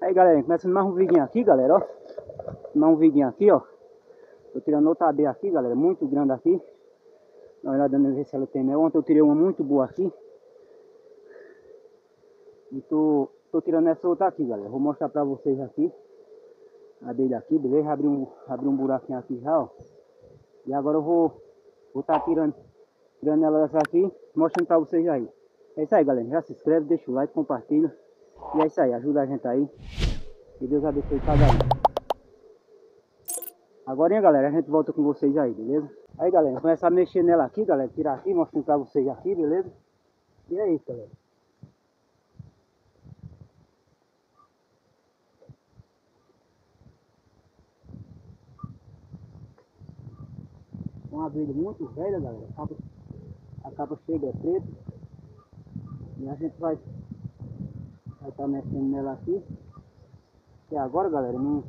Aí galera, começando mais um vidinho aqui, galera, ó. Mais um vidinho aqui, ó. Tô tirando outra abelha aqui, galera, muito grande aqui. Dá uma olhada ver se ela tem mel. Ontem eu tirei uma muito boa aqui. E tô, tô tirando essa outra aqui, galera. Vou mostrar pra vocês aqui. A abelha aqui, beleza? Abri um, abri um buraquinho aqui já, ó. E agora eu vou vou estar tá tirando, tirando ela dessa aqui, mostrando pra vocês aí. É isso aí, galera. Já se inscreve, deixa o like, compartilha. E é isso aí, ajuda a gente aí. Que Deus abençoe cada um. Agora, galera, a gente volta com vocês aí, beleza? Aí, galera, começar a mexer nela aqui, galera. Tirar aqui, mostrando pra vocês aqui, beleza? E é isso, galera. Uma abelha muito velha, galera. A capa, a capa chega é preta. E a gente vai Vai estar tá mexendo nela aqui. E agora, galera, não,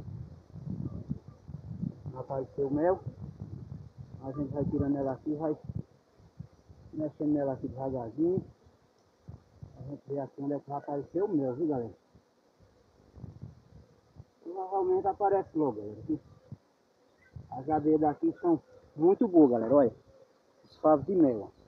não apareceu o mel. A gente vai tirando ela aqui, vai mexendo nela aqui devagarzinho. A gente vê aqui onde é que vai aparecer o mel, viu, galera? Provavelmente aparece logo, galera. As abelhas daqui são muito boas, galera. Olha, os favos de mel, ó.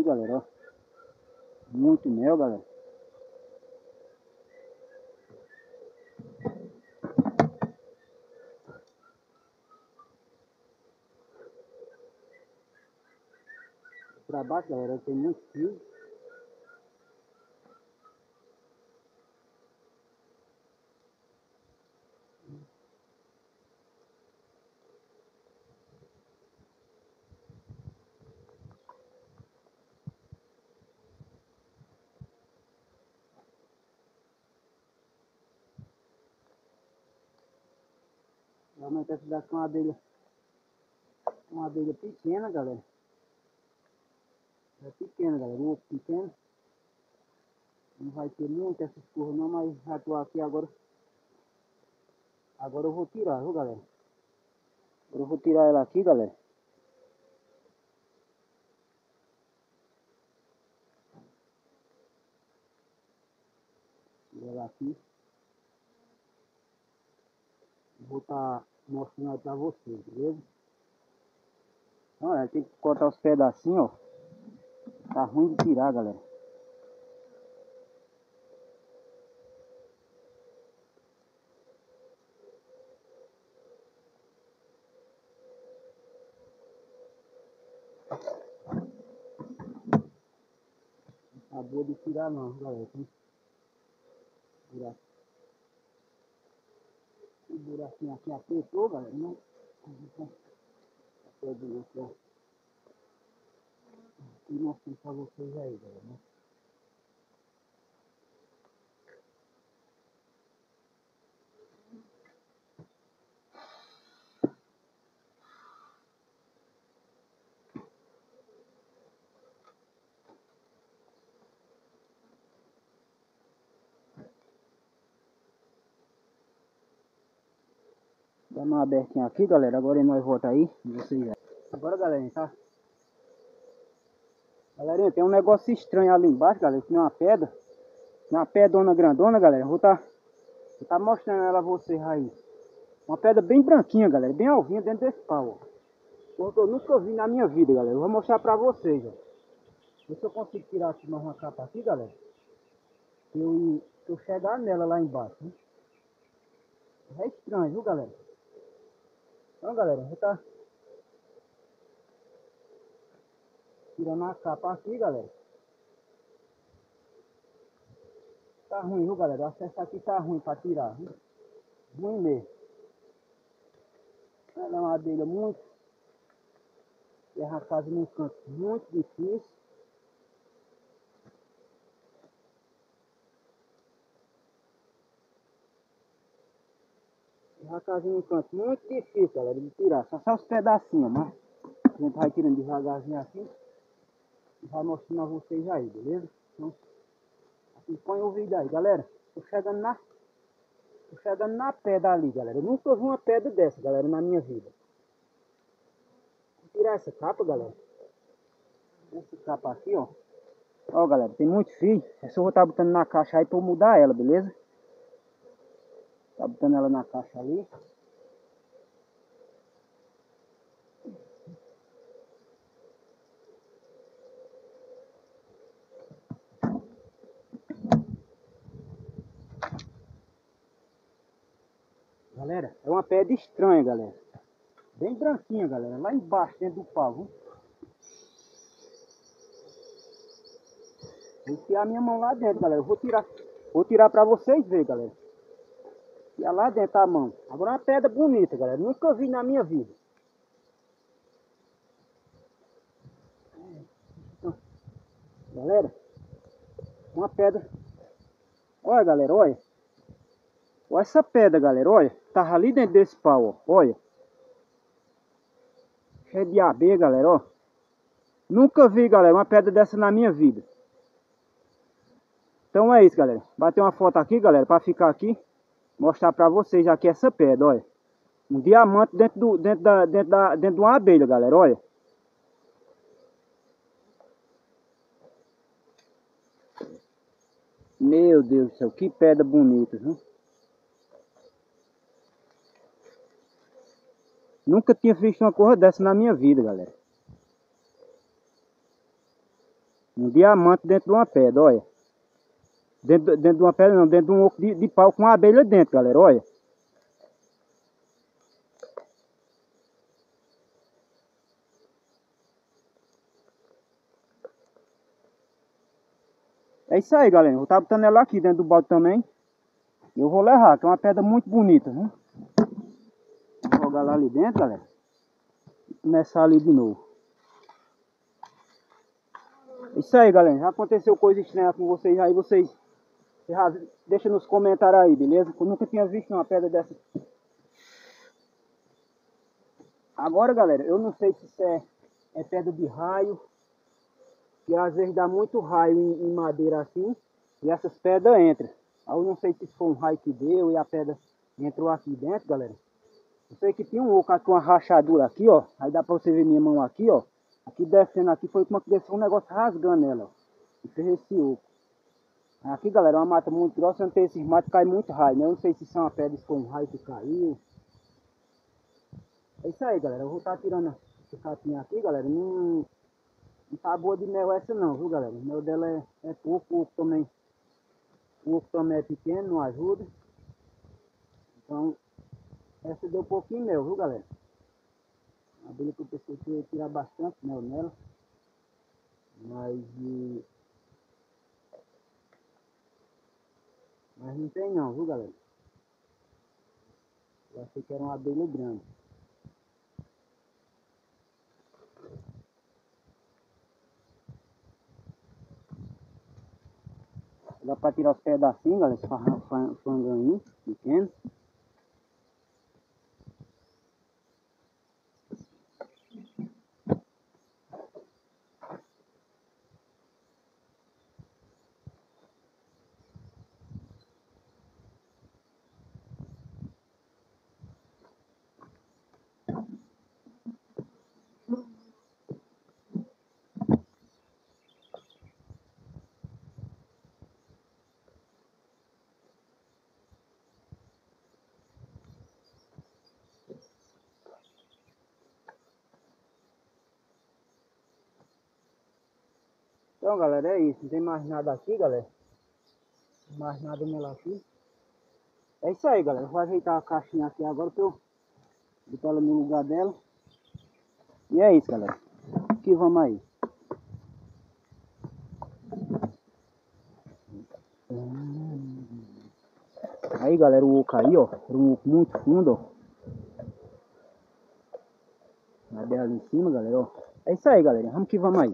Viu, galera? Ó. Muito mel, galera. Pra baixo, galera, tem muito fio. Realmente essa daqui é uma abelha. Uma abelha pequena, galera. É pequena, galera. Um pequeno. Não vai ter muito essas curvas não, mas já tô aqui agora. Agora eu vou tirar, viu, galera? Agora eu vou tirar ela aqui, galera. Tirar ela aqui. Vou estar mostrando para vocês, beleza? Olha, tem que cortar os pedacinhos, ó. Tá ruim de tirar, galera. Acabou de tirar não, galera. Tem que tirar o buraquinho aqui apertou, galera, né? Pode mostrar. E mostrando pra vocês aí, galera, né? Dá uma abertinha aqui, galera. Agora nós volta aí. Vocês já. Agora, galera, tá? Galerinha, tem um negócio estranho ali embaixo, galera. É uma pedra. Uma pedrona grandona, galera. Vou tá, vou tá mostrando ela a vocês aí. Uma pedra bem branquinha, galera. Bem alvinha dentro desse pau, ó. Eu nunca vi na minha vida, galera. Eu vou mostrar pra vocês, ó. Ver se eu consigo tirar aqui mais uma capa aqui, galera. Eu, eu chegar nela lá embaixo, né? É estranho, viu, galera? Então, galera, já tá tirando a capa aqui, galera. Tá ruim, viu, galera? O acesso aqui tá ruim pra tirar? Ruim mesmo. Ela é uma abelha muito, Terra a casa num canto muito difícil. Casa num canto muito difícil, galera, de tirar. Só só os pedacinhos, mas a gente vai tirando devagarzinho assim. E vai mostrando a vocês aí, beleza? Então, acompanha o vídeo aí, galera. Tô chegando na Tô chegando na pedra ali, galera. Eu nunca vi uma pedra dessa, galera, na minha vida. Vou tirar essa capa, galera. Essa capa aqui, ó. Ó, galera, tem muito fio. Essa eu vou estar botando na caixa aí pra eu mudar ela, beleza? Tá botando ela na caixa ali. Galera, é uma pedra estranha, galera. Bem branquinha, galera. Lá embaixo, dentro do pau, Vou enfiar minha mão lá dentro, galera. Eu vou tirar. Vou tirar pra vocês verem, galera. Enfiar lá dentro a mão. Agora é uma pedra bonita, galera. Nunca vi na minha vida. Galera, uma pedra. Olha, galera, olha. Olha essa pedra, galera, olha. Tava ali dentro desse pau, ó. Olha. Cheio de abelha, galera, ó. Nunca vi, galera, uma pedra dessa na minha vida. Então é isso, galera. Bater uma foto aqui, galera, para ficar aqui. Mostrar para vocês aqui essa pedra, olha. Um diamante dentro, do, dentro, da, dentro, da, dentro de uma abelha, galera, olha. Meu Deus do céu, que pedra bonita, viu? Nunca tinha visto uma coisa dessa na minha vida, galera. Um diamante dentro de uma pedra, olha. Dentro, dentro de uma pedra não, dentro de um oco de, de pau com uma abelha dentro, galera, olha. É isso aí, galera. Vou estar botando ela aqui dentro do balde também. Eu vou levar, que é uma pedra muito bonita, viu? jogar lá ali dentro, galera. E começar ali de novo. Isso aí, galera. Já aconteceu coisa estranha com vocês aí. Vocês deixa nos comentários aí, beleza? Eu nunca tinha visto uma pedra dessa. Agora, galera, eu não sei se isso é, é pedra de raio. Que às vezes dá muito raio em, em madeira assim. E essas pedras entram. Eu não sei se foi um raio que deu e a pedra entrou aqui dentro, galera. Eu sei que tinha um oco aqui, uma rachadura aqui, ó. Aí dá pra você ver minha mão aqui, ó. Aqui descendo aqui foi como que desceu um negócio rasgando ela, ó. E fez esse oco. Aqui, galera, é uma mata muito grossa, não tem esses matos, cai muito raio, né? Eu não sei se são a pedra, foi um raio que caiu. É isso aí, galera. Eu vou estar tá tirando esse capinha aqui, galera. Não, não tá boa de mel essa não, viu, galera? O mel dela é, é pouco, o também. O oco também é pequeno, não ajuda. Então, essa deu pouquinho mel, viu galera? A abelha que eu pensei que ia tirar bastante mel nela. Mas e... Mas não tem não, viu galera? Eu achei que era uma abelha grande. Dá pra tirar os pedacinhos, galera, esse fanganho pequeno. Então, galera, é isso. Não tem mais nada aqui, galera. Mais nada nela aqui. É isso aí, galera. Vou ajeitar a caixinha aqui agora para eu botar ela no lugar dela. E é isso, galera. Aqui vamos aí. Aí, galera, o oco aí, ó. Um oco muito fundo, ó. dela ali em cima, galera, ó. É isso aí, galera. Vamos que vamos aí.